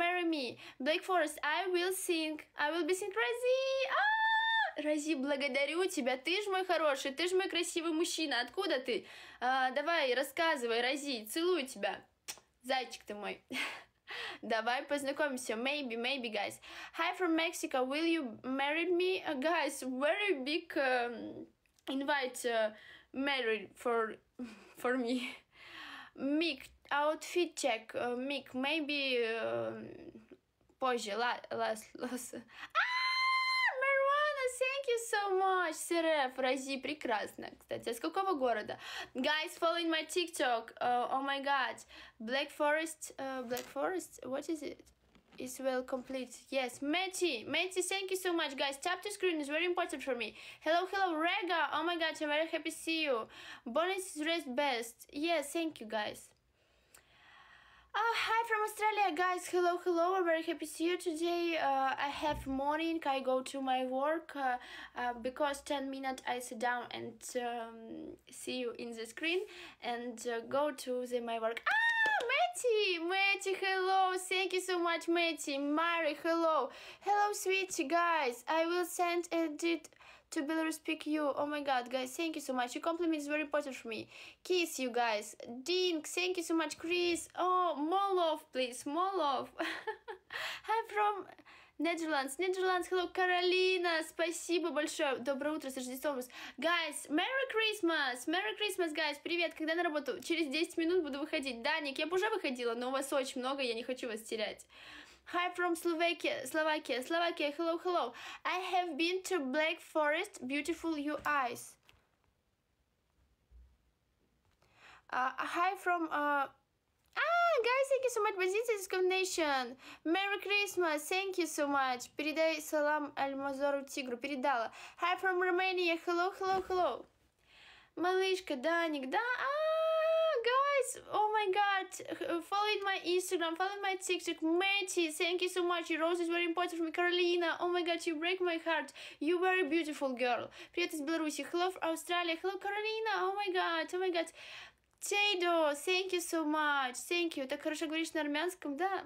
marry me. Black Forest, I will sing. I will be sing Рази. А! Рази, благодарю тебя. Ты ж мой хороший, ты ж мой красивый мужчина. Откуда ты? А, давай, рассказывай, Рази. Целую тебя. Зайчик ты мой. Давай познакомимся. Maybe, maybe, guys. Hi from Mexico. Will you marry me? Uh, guys, very big um, invite uh, married for for me. Mick, outfit check. Uh, Mick, maybe uh, позже. La, last, last. Ah, Marijuana, thank you so much. Сереф, Рази, прекрасно. Кстати, а с какого города? Guys, following my TikTok. Uh, oh my god. Black Forest, uh, Black Forest, what is it? is well complete. Yes, Matty, Matty, thank you so much, guys. Tap to screen is very important for me. Hello, hello, Rega. Oh my God, I'm very happy to see you. Bonus is rest best. Yes, thank you, guys. Uh, hi from Australia, guys. Hello, hello. I'm very happy to see you today. Uh, I have morning. I go to my work uh, uh, because 10 minutes I sit down and um, see you in the screen and uh, go to the my work. Ah! Matty, Matty, hello. Thank you so much, Matty. Mary, hello. Hello, sweetie, guys. I will send edit to Belarus speak you. Oh my god, guys, thank you so much. Your compliment is very important for me. Kiss you guys. Dink, thank you so much, Chris. Oh, more love, please. More love. Hi from Netherlands. Netherlands, hello, Каролина. Спасибо большое. Доброе утро, с Рождеством. Guys, Merry Christmas. Merry Christmas, guys. Привет. Когда на работу? Через 10 минут буду выходить. Даник, я бы уже выходила, но у вас очень много, я не хочу вас терять. Hi from Slovakia, Slovakia, Slovakia. Hello, hello. I have been to Black Forest. Beautiful your eyes. Uh, hi from uh, Ah, guys, thank you so much. Позиция discrimination. Merry Christmas. Thank you so much. Передай салам Альмазору Тигру. Передала. Hi from Romania. Hello, hello, hello. Малышка, Даник, да? Ah, guys, oh my god. Follow my Instagram, follow my TikTok. Matty, thank you so much. Your rose is very important for me. Carolina, oh my god, you break my heart. You very beautiful girl. Привет из Беларуси. Hello from Australia. Hello, Carolina. Oh my god, oh my god. Тейдо, thank you so much, thank you. Так хорошо говоришь на армянском, да?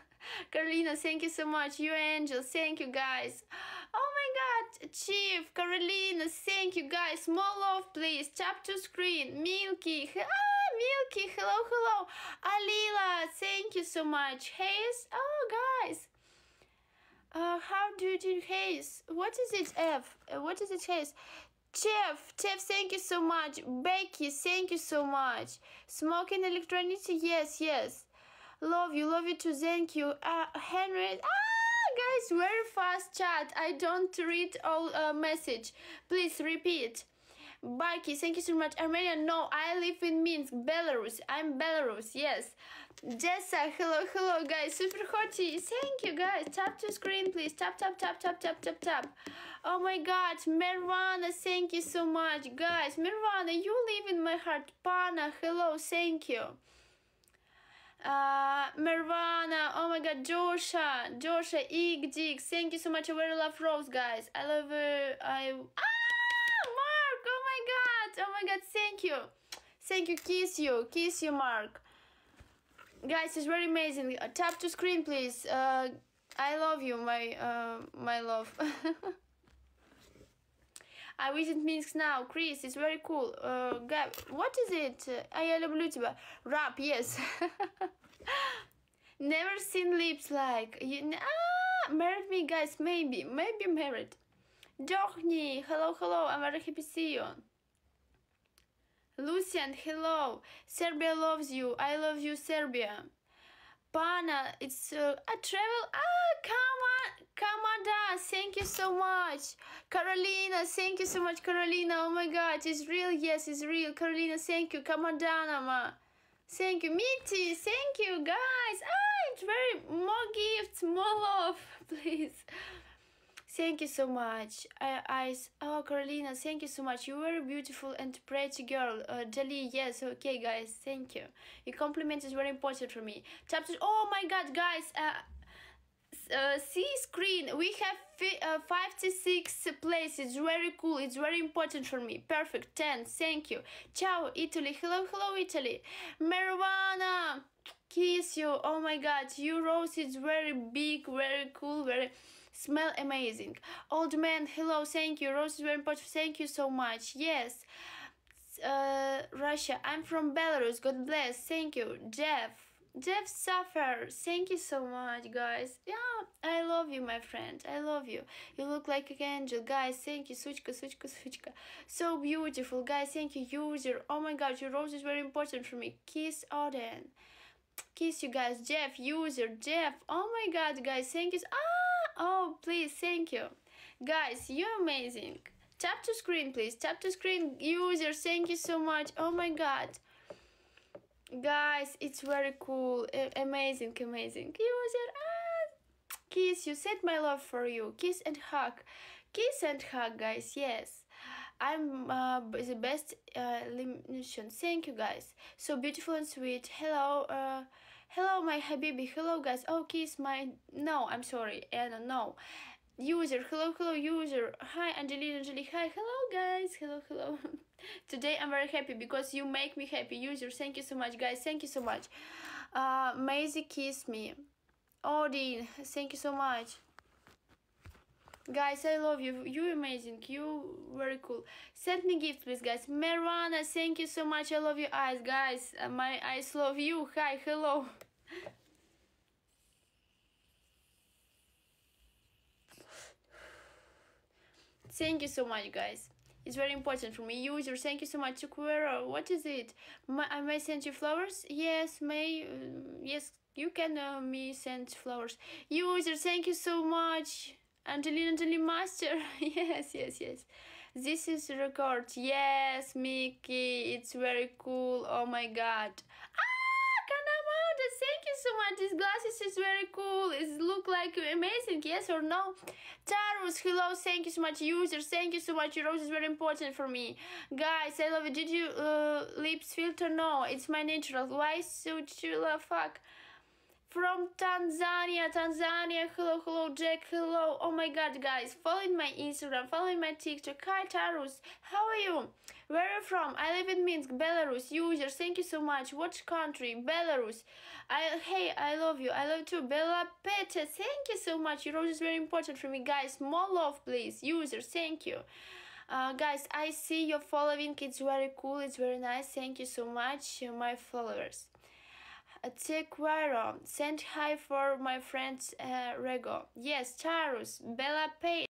Carolina, thank you so much. You angel, thank you guys. Oh my god, Chief, Carolina, thank you guys. More love, please. Tap to screen. Milky, ah, Milky, hello, hello. Alila, thank you so much. Hayes, oh guys. Uh, how do you do Hayes? What is it, F? Uh, what is it, Hayes? Chef, Chef, thank you so much. Becky, thank you so much. Smoking electricity, yes, yes. Love you, love you too, thank you. Uh, Henry, ah, guys, very fast chat. I don't read all uh, message. Please repeat. Becky, thank you so much. Armenia, no, I live in Minsk, Belarus. I'm Belarus, yes. Jessa, hello, hello, guys. Super hottie. Thank you, guys. Tap to screen, please. Tap, tap, tap, tap, tap, tap, tap. Oh my god, Mervana, thank you so much. Guys, Mervana, you live in my heart. Pana, hello, thank you. Uh, Mervana, oh my god, Josha, Josha, Ig, Dig, thank you so much. I very love Rose, guys. I love her. I. Ah, Mark, oh my god, oh my god, thank you. Thank you, kiss you, kiss you, Mark. Guys, it's very amazing. Uh, tap to screen, please. Uh, I love you, my uh, my love. I visit Minsk now. Chris, it's very cool. Uh, Gab, what is it? А я люблю тебя. Rap, yes. Never seen lips like you. Ah, married me, guys. Maybe, maybe married. Jochni, hello, hello. I'm very happy to see you. Lucian, hello. Serbia loves you. I love you, Serbia. Pana, it's uh, a travel. Ah, come on, Kamada, thank you so much. Carolina, thank you so much, Carolina. Oh my God, it's real. Yes, it's real. Carolina, thank you. Kamadana, ma. Thank you, Mitty. Thank you, guys. Ah, it's very more gifts, more love, please. Thank you so much. I, I, oh, Carolina, thank you so much. You're very beautiful and pretty girl. Uh, Jali, yes, okay, guys, thank you. Your compliment is very important for me. Chapter, oh my god, guys, uh, uh, see screen we have uh, 56 places very cool it's very important for me perfect 10 thank you ciao italy hello hello italy marijuana kiss you. Oh my god, your rose is very big, very cool, very smell amazing. Old man, hello, thank you. Rose is very important. Thank you so much. Yes. Uh, Russia, I'm from Belarus. God bless. Thank you. Jeff. Jeff Suffer, thank you so much, guys. Yeah, I love you, my friend. I love you. You look like an angel, guys. Thank you, Suchka, Suchka, Suchka. So beautiful, guys. Thank you, user. Oh my god, your rose is very important for me. Kiss Odin. Kiss you guys, Jeff, user, Jeff. Oh my god, guys, thank you. Ah, oh, please, thank you. Guys, you're amazing. Tap to screen, please. Tap to screen, user. Thank you so much. Oh my god guys it's very cool amazing amazing user ah, kiss you said my love for you kiss and hug kiss and hug guys yes i'm uh, the best uh, thank you guys so beautiful and sweet hello uh, hello my habibi. Hello guys. Oh kiss my no i'm sorry anna. No. User. Hello hello user. Hi angelina angelina hi. Hello guys. Hello hello. Today i'm very happy because you make me happy. User thank you so much guys. Thank you so much. Uh Maisie kiss me. Odin thank you so much guys i love you you amazing you very cool send me gifts please guys Marana thank you so much i love your eyes guys uh, my eyes love you hi hello thank you so much guys it's very important for me. User, thank you so much. Quero, what is it? I may send you flowers? Yes, may. Uh, yes, you can uh, me send flowers. User, thank you so much. Angelina Angelina Master. yes, yes, yes. This is record. Yes, Mickey. It's very cool. Oh my god. Ah! thank you so much. These glasses is very cool. It look like amazing. Yes or no? Tarus, hello. Thank you so much. Users, thank you so much. Your rose is very important for me. Guys, I love it. Did you uh, lips filter? No, it's my natural. Why so chilla? Fuck from Tanzania, Tanzania. Hello, hello, Jack. Hello. Oh my God, guys, following my Instagram, following my TikTok. Hi, Tarus. How are you? Where are you from? I live in Minsk, Belarus. User, thank you so much. Which country? Belarus. I hey, I love you. I love too. Bella Pete, thank you so much. Your rose is very important for me, guys. More love, please. User, thank you. Uh, guys, I see your following. It's very cool. It's very nice. Thank you so much, my followers. Tequaro, send hi for my friends uh, Rego. Yes, Charus, Bella Pay.